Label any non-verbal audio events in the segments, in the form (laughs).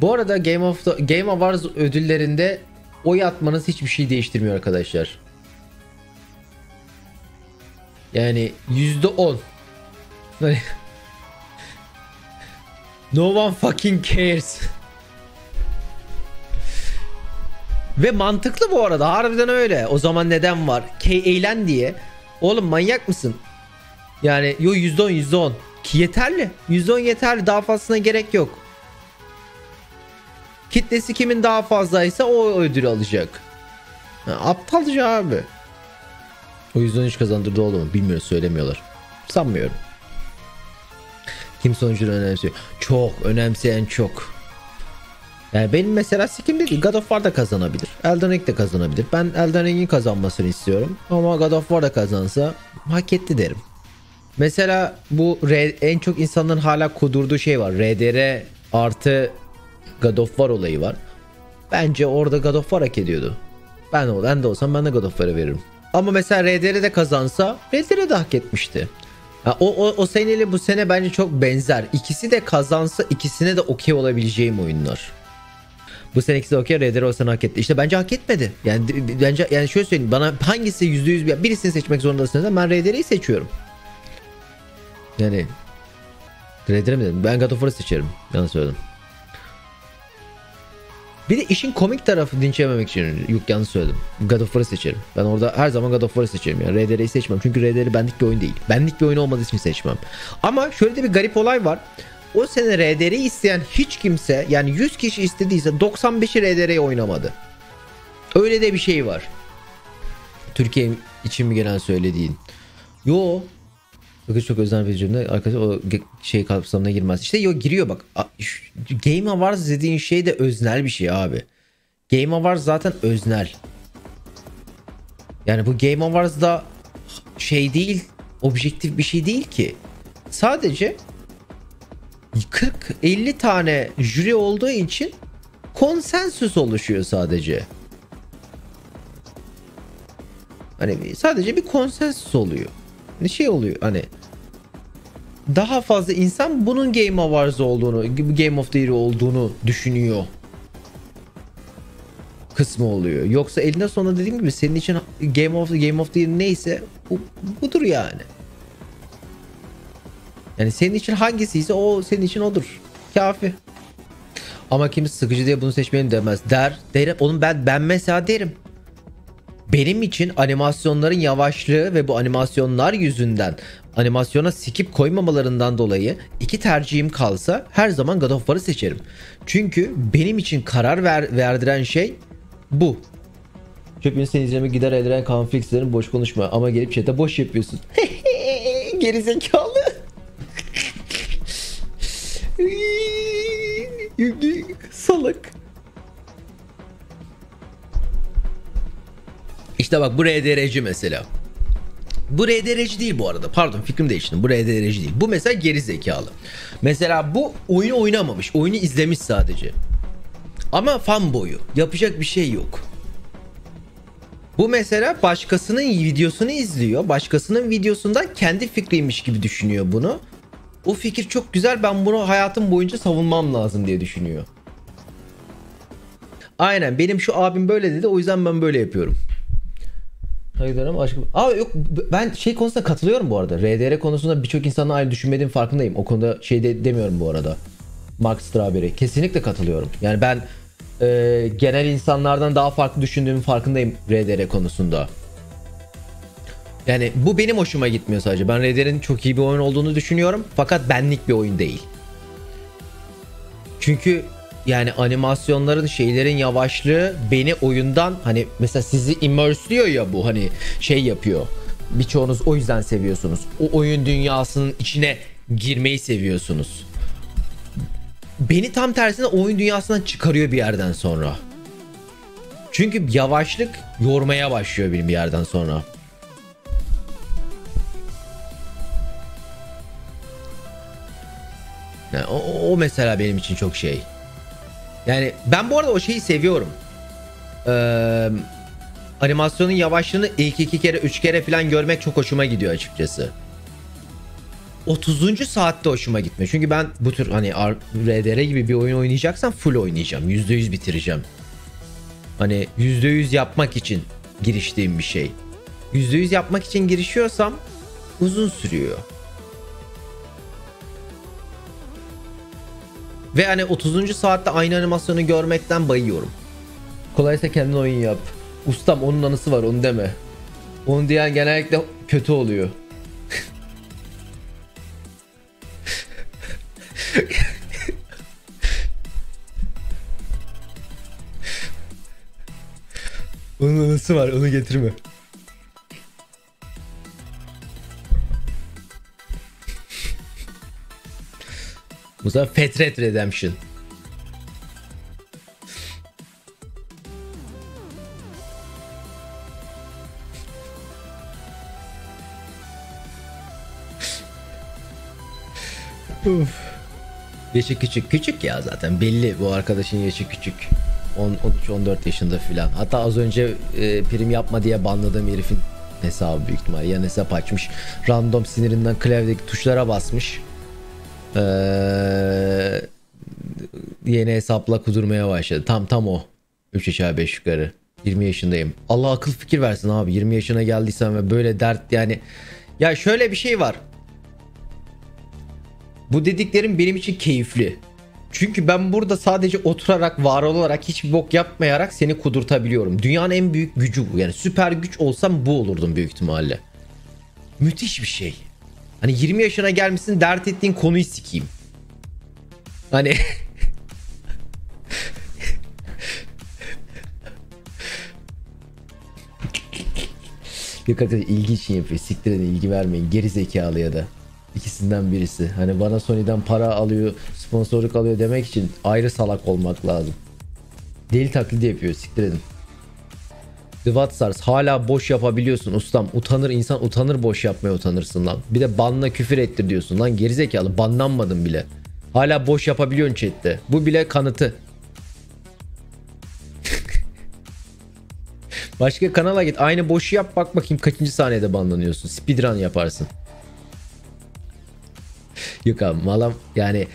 Bu arada Game of the, Game Awards ödüllerinde oy atmanız hiçbir şey değiştirmiyor arkadaşlar. Yani yüzde on. Hani no one fucking cares. Ve mantıklı bu arada harbiden öyle. O zaman neden var? K eğlen diye. Oğlum manyak mısın? Yani yo %10 %10. Ki yeterli. %10 yeterli. Daha fazlasına gerek yok. Kitlesi kimin daha fazlaysa o ödül alacak. Ha, aptalca abi. O yüzden hiç kazandırdı oldu mu bilmiyorum söylemiyorlar. Sanmıyorum. Kim sonucunu önemsiyor? Çok önemseyen çok. Yani benim mesela sikimde değil. God of War da kazanabilir. Elden Ring de kazanabilir. Ben Elden Ring'in kazanmasını istiyorum. Ama God of War da kazansa hak etti derim. Mesela bu en çok insanların hala kudurduğu şey var. RDR artı God of War olayı var. Bence orada God of War hak ediyordu. Ben, ol, ben de olsam ben de God of War'a veririm. Ama mesela RDR de kazansa RDR de hak etmişti. Ya o, o, o seneyle bu sene bence çok benzer. İkisi de kazansa ikisine de okey olabileceğim oyunlar. Bu sene ikisi de okey RDR o sene hak etti. İşte bence hak etmedi. Yani bence yani şöyle söyleyeyim bana hangisi %100 bir- birisini seçmek zorundasınız ben RDR'yi seçiyorum. Yani RDR mi dedim? Ben God of War'ı seçerim. Yanlış söyledim. Bir de işin komik tarafı dinç yememek için yok söyledim. God of War'ı seçerim. Ben orada her zaman God of War'ı seçerim yani. RDR'yi seçmem. Çünkü RDR benlik bir oyun değil. Benlik bir oyun olmadığı için seçmem. Ama şöyle de bir garip olay var. O sene RDR'yi isteyen hiç kimse yani 100 kişi istediyse 95'i RDR'yi oynamadı. Öyle de bir şey var. Türkiye için mi gelen söylediğin? Yo. Bakın çok özel bir cümle. Arkadaşlar o şey kapsamına girmez. İşte yo giriyor bak. Game Awards dediğin şey de öznel bir şey abi. Game Awards zaten öznel. Yani bu Game Awards'da şey değil, objektif bir şey değil ki. Sadece 40-50 tane jüri olduğu için konsensüs oluşuyor sadece. Hani sadece bir konsensüs oluyor. Ne şey oluyor hani daha fazla insan bunun Game Awards olduğunu, Game of the Year olduğunu düşünüyor. Kısmı oluyor. Yoksa elinde sonunda dediğim gibi senin için Game of Game of the Year neyse bu, budur yani. Yani senin için hangisiyse o senin için odur. Kafi. Ama kimse sıkıcı diye bunu seçmeyin demez. Der. Derim. Oğlum ben ben mesela derim. Benim için animasyonların yavaşlığı ve bu animasyonlar yüzünden animasyona skip koymamalarından dolayı iki tercihim kalsa her zaman God of War'ı seçerim. Çünkü benim için karar ver, verdiren şey bu. Çöpün seni izlemek gider eldiren konfliktlerin boş konuşma ama gelip chat'e boş yapıyorsun. (laughs) Gerizekalı. (laughs) Salak. İşte bak bu RDR'ci mesela. Bu RDR'ci değil bu arada. Pardon fikrim değişti. Bu RDR'ci değil. Bu mesela geri zekalı. Mesela bu oyunu oynamamış. Oyunu izlemiş sadece. Ama fan boyu. Yapacak bir şey yok. Bu mesela başkasının videosunu izliyor. Başkasının videosundan kendi fikriymiş gibi düşünüyor bunu. O fikir çok güzel. Ben bunu hayatım boyunca savunmam lazım diye düşünüyor. Aynen benim şu abim böyle dedi o yüzden ben böyle yapıyorum. Hayır ama aşkım. Aa yok ben şey konusunda katılıyorum bu arada. RDR konusunda birçok insanla aynı düşünmediğim farkındayım. O konuda şey de demiyorum bu arada. Mark Strawberry. Kesinlikle katılıyorum. Yani ben e, genel insanlardan daha farklı düşündüğümün farkındayım RDR konusunda. Yani bu benim hoşuma gitmiyor sadece. Ben RDR'in çok iyi bir oyun olduğunu düşünüyorum. Fakat benlik bir oyun değil. Çünkü yani animasyonların şeylerin yavaşlığı beni oyundan hani mesela sizi immersliyor ya bu hani şey yapıyor. Birçoğunuz o yüzden seviyorsunuz. O oyun dünyasının içine girmeyi seviyorsunuz. Beni tam tersine oyun dünyasından çıkarıyor bir yerden sonra. Çünkü yavaşlık yormaya başlıyor benim bir yerden sonra. Yani o, o- mesela benim için çok şey. Yani ben bu arada o şeyi seviyorum. Ee, animasyonun yavaşlığını ilk iki kere üç kere falan görmek çok hoşuma gidiyor açıkçası. 30. saatte hoşuma gitmiyor. Çünkü ben bu tür hani RDR gibi bir oyun oynayacaksam full oynayacağım. %100 bitireceğim. Hani %100 yapmak için giriştiğim bir şey. %100 yapmak için girişiyorsam uzun sürüyor. Ve hani 30. saatte aynı animasyonu görmekten bayıyorum. Kolaysa kendin oyun yap. Ustam onun anısı var onu deme. Onu diyen genellikle kötü oluyor. (laughs) Onun anısı var onu getirme. Bu sefer Fetret Redemption. Uf. Yaşı küçük. Küçük ya zaten belli bu arkadaşın yaşı küçük. 13-14 yaşında filan. Hatta az önce e, prim yapma diye banladığım herifin hesabı büyük ihtimalle. Yan hesap açmış. Random sinirinden klavyedeki tuşlara basmış. Ee, yeni hesapla kudurmaya başladı. Tam tam o. 3 aşağı 5 yukarı. 20 yaşındayım. Allah akıl fikir versin abi. 20 yaşına geldiysen ve böyle dert yani. Ya şöyle bir şey var. Bu dediklerim benim için keyifli. Çünkü ben burada sadece oturarak, var olarak, hiçbir bok yapmayarak seni kudurtabiliyorum. Dünyanın en büyük gücü bu. Yani süper güç olsam bu olurdum büyük ihtimalle. Müthiş bir şey. Hani 20 yaşına gelmişsin dert ettiğin konuyu sikeyim. Hani (laughs) Yok arkadaşlar ilgi için yapıyor. Siktir edin ilgi vermeyin. Geri zekalı ya da. İkisinden birisi. Hani bana Sony'den para alıyor, sponsorluk alıyor demek için ayrı salak olmak lazım. Deli taklidi yapıyor. Siktir edin. The Watsars hala boş yapabiliyorsun ustam. Utanır insan utanır boş yapmaya utanırsın lan. Bir de banla küfür ettir diyorsun lan gerizekalı banlanmadın bile. Hala boş yapabiliyorsun chatte. Bu bile kanıtı. Başka kanala git. Aynı boşu yap bak bakayım kaçıncı saniyede banlanıyorsun. Speedrun yaparsın. Yok abi malam yani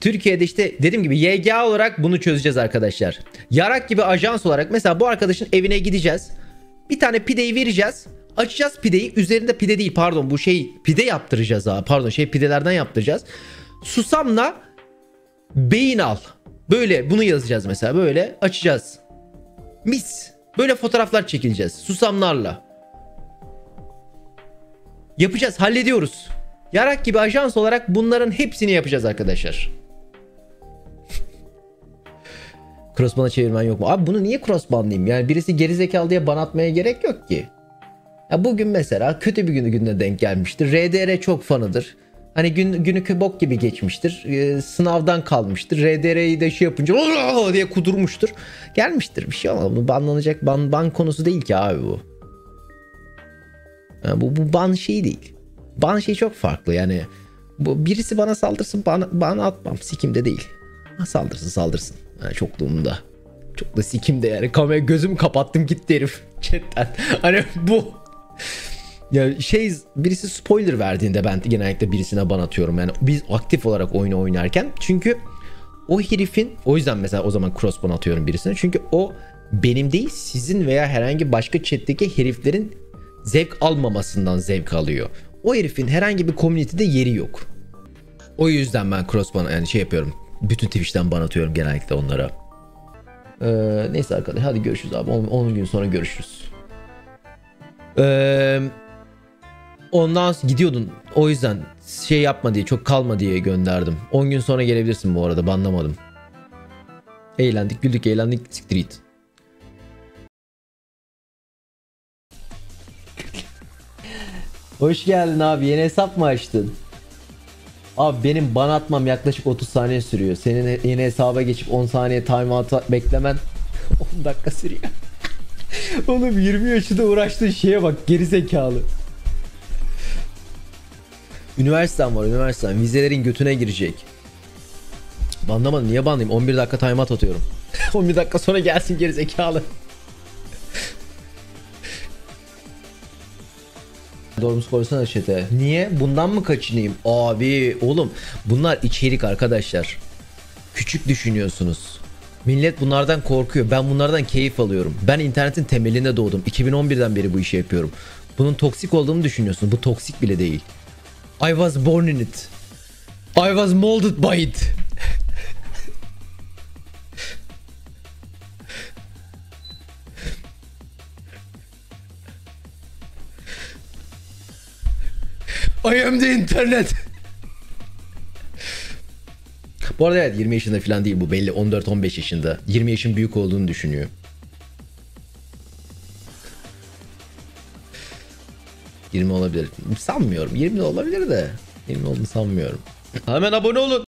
Türkiye'de işte dediğim gibi YGA olarak bunu çözeceğiz arkadaşlar. Yarak gibi ajans olarak mesela bu arkadaşın evine gideceğiz. Bir tane pideyi vereceğiz. Açacağız pideyi. Üzerinde pide değil pardon bu şey pide yaptıracağız ha. Pardon şey pidelerden yaptıracağız. Susamla beyin al. Böyle bunu yazacağız mesela böyle açacağız. Mis. Böyle fotoğraflar çekileceğiz susamlarla. Yapacağız hallediyoruz. Yarak gibi ajans olarak bunların hepsini yapacağız arkadaşlar. (laughs) Crossban'a çevirmen yok mu? Abi bunu niye crossbanlayayım? Yani birisi gerizekalı diye ban atmaya gerek yok ki. Ya bugün mesela kötü bir günü gününe denk gelmiştir. RDR çok fanıdır. Hani gün, günü bok gibi geçmiştir. Ee, sınavdan kalmıştır. RDR'yi de şey yapınca diye kudurmuştur. Gelmiştir bir şey ama bu banlanacak ban, ban konusu değil ki abi bu. Yani bu, bu ban şey değil. Ban şey çok farklı yani. Bu birisi bana saldırsın bana, bana atmam. Sikimde değil. Ha, saldırsın saldırsın. Ha, çok da umda. Çok da sikimde yani. Kamera gözüm kapattım gitti herif (laughs) chatten. Hani bu. Ya şey birisi spoiler verdiğinde ben genellikle birisine ban atıyorum. Yani biz aktif olarak oyunu oynarken. Çünkü o herifin o yüzden mesela o zaman cross ban atıyorum birisine. Çünkü o benim değil sizin veya herhangi başka chatteki heriflerin zevk almamasından zevk alıyor. O herifin herhangi bir community'de yeri yok. O yüzden ben cross ban yani şey yapıyorum. Bütün Twitch'ten ban atıyorum genellikle onlara. Ee, neyse arkadaşlar hadi görüşürüz abi. 10 gün sonra görüşürüz. Ee, ondan gidiyordun. O yüzden şey yapma diye çok kalma diye gönderdim. 10 gün sonra gelebilirsin bu arada banlamadım. Eğlendik güldük eğlendik siktir. (laughs) Hoş geldin abi. Yeni hesap mı açtın? Abi benim ban atmam yaklaşık 30 saniye sürüyor. Senin yeni hesaba geçip 10 saniye timeout beklemen (laughs) 10 dakika sürüyor. (laughs) Oğlum 20 yaşında uğraştığın şeye bak geri zekalı. Üniversitem var üniversitem. Vizelerin götüne girecek. Banlamadım niye banlayayım? 11 dakika timeout atıyorum. (laughs) 11 dakika sonra gelsin geri zekalı. (laughs) Doğrusu koysana chat'e. Niye? Bundan mı kaçınayım? Abi oğlum bunlar içerik arkadaşlar. Küçük düşünüyorsunuz. Millet bunlardan korkuyor. Ben bunlardan keyif alıyorum. Ben internetin temelinde doğdum. 2011'den beri bu işi yapıyorum. Bunun toksik olduğunu düşünüyorsun. Bu toksik bile değil. I was born in it. I was molded by it. I am the internet. Bu arada evet 20 yaşında falan değil bu belli 14-15 yaşında. 20 yaşın büyük olduğunu düşünüyor. ...20 olabilir. Sanmıyorum. 20 de olabilir de. 20 olduğunu sanmıyorum. Hemen abone olun.